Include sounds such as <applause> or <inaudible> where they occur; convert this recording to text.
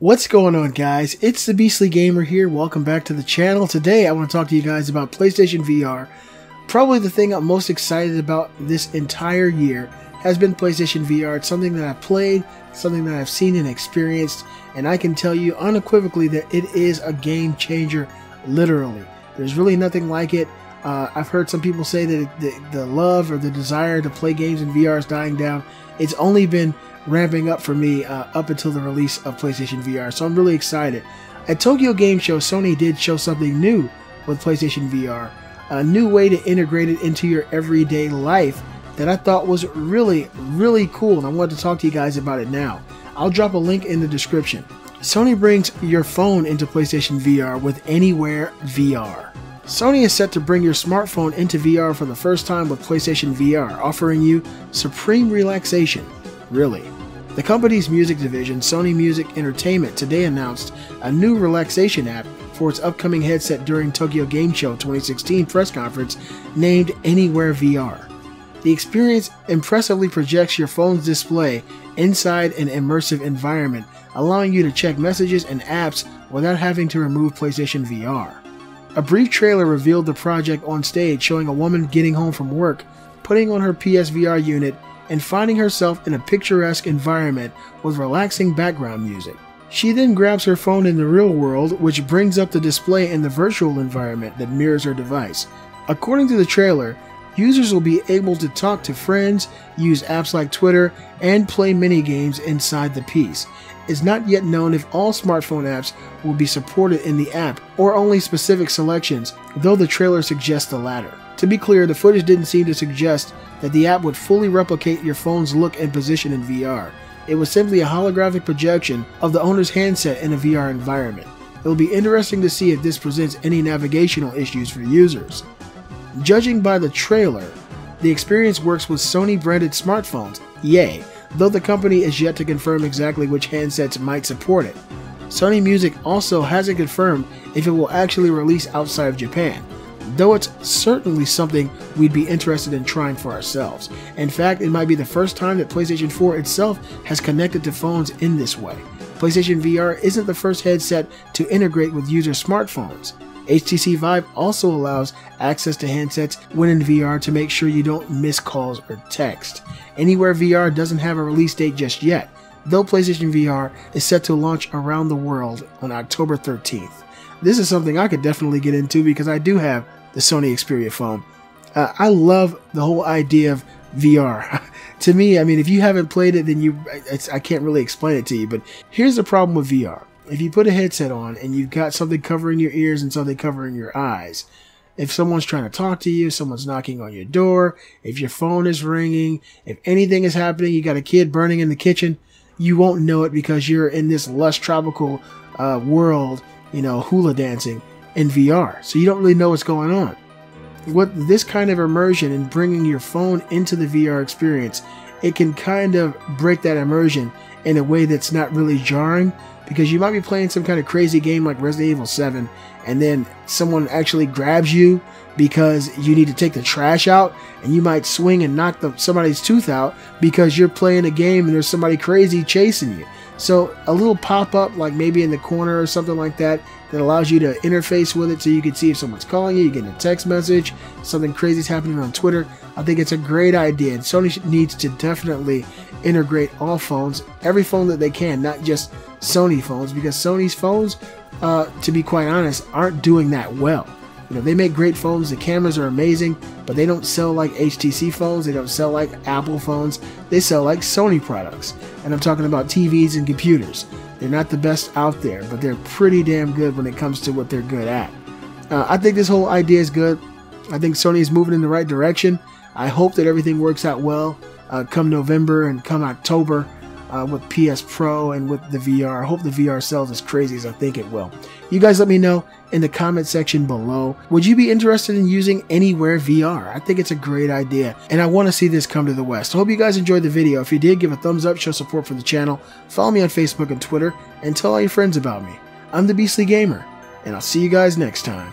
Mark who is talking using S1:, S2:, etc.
S1: What's going on guys? It's the Beastly Gamer here. Welcome back to the channel. Today I want to talk to you guys about PlayStation VR. Probably the thing I'm most excited about this entire year has been PlayStation VR. It's something that I've played, something that I've seen and experienced, and I can tell you unequivocally that it is a game changer, literally. There's really nothing like it. Uh, I've heard some people say that the, the love or the desire to play games in VR is dying down. It's only been ramping up for me uh, up until the release of PlayStation VR. So I'm really excited. At Tokyo Game Show, Sony did show something new with PlayStation VR, a new way to integrate it into your everyday life that I thought was really, really cool. And I wanted to talk to you guys about it now. I'll drop a link in the description. Sony brings your phone into PlayStation VR with Anywhere VR. Sony is set to bring your smartphone into VR for the first time with PlayStation VR, offering you supreme relaxation. Really. The company's music division, Sony Music Entertainment, today announced a new relaxation app for its upcoming headset during Tokyo Game Show 2016 press conference named Anywhere VR. The experience impressively projects your phone's display inside an immersive environment, allowing you to check messages and apps without having to remove PlayStation VR. A brief trailer revealed the project on stage, showing a woman getting home from work, putting on her PSVR unit, and finding herself in a picturesque environment with relaxing background music. She then grabs her phone in the real world, which brings up the display in the virtual environment that mirrors her device. According to the trailer, users will be able to talk to friends, use apps like Twitter, and play mini games inside the piece. It's not yet known if all smartphone apps will be supported in the app or only specific selections, though the trailer suggests the latter. To be clear, the footage didn't seem to suggest that the app would fully replicate your phone's look and position in VR. It was simply a holographic projection of the owner's handset in a VR environment. It will be interesting to see if this presents any navigational issues for users. Judging by the trailer, the experience works with Sony branded smartphones, yay, though the company is yet to confirm exactly which handsets might support it. Sony Music also hasn't confirmed if it will actually release outside of Japan though it's certainly something we'd be interested in trying for ourselves. In fact, it might be the first time that PlayStation 4 itself has connected to phones in this way. PlayStation VR isn't the first headset to integrate with user smartphones. HTC Vive also allows access to handsets when in VR to make sure you don't miss calls or text. Anywhere VR doesn't have a release date just yet, though PlayStation VR is set to launch around the world on October 13th. This is something I could definitely get into because I do have the Sony Xperia phone. Uh, I love the whole idea of VR. <laughs> to me, I mean, if you haven't played it, then you I can't really explain it to you. But here's the problem with VR: if you put a headset on and you've got something covering your ears and something covering your eyes, if someone's trying to talk to you, someone's knocking on your door, if your phone is ringing, if anything is happening, you got a kid burning in the kitchen, you won't know it because you're in this lush tropical uh, world, you know, hula dancing in VR, so you don't really know what's going on. What this kind of immersion and bringing your phone into the VR experience, it can kind of break that immersion in a way that's not really jarring because you might be playing some kind of crazy game like Resident Evil 7 and then someone actually grabs you because you need to take the trash out and you might swing and knock the, somebody's tooth out because you're playing a game and there's somebody crazy chasing you. So a little pop-up like maybe in the corner or something like that that allows you to interface with it so you can see if someone's calling you, you get a text message, something crazy is happening on Twitter. I think it's a great idea and Sony needs to definitely integrate all phones, every phone that they can, not just Sony phones because Sony's phones, uh, to be quite honest, aren't doing that well. You know, they make great phones, the cameras are amazing, but they don't sell like HTC phones, they don't sell like Apple phones, they sell like Sony products. And I'm talking about TVs and computers. They're not the best out there, but they're pretty damn good when it comes to what they're good at. Uh, I think this whole idea is good. I think Sony is moving in the right direction. I hope that everything works out well uh, come November and come October uh, with PS Pro and with the VR. I hope the VR sells as crazy as I think it will. You guys let me know in the comment section below. Would you be interested in using Anywhere VR? I think it's a great idea and I want to see this come to the West. I hope you guys enjoyed the video. If you did, give a thumbs up, show support for the channel, follow me on Facebook and Twitter, and tell all your friends about me. I'm the Beastly Gamer, and I'll see you guys next time.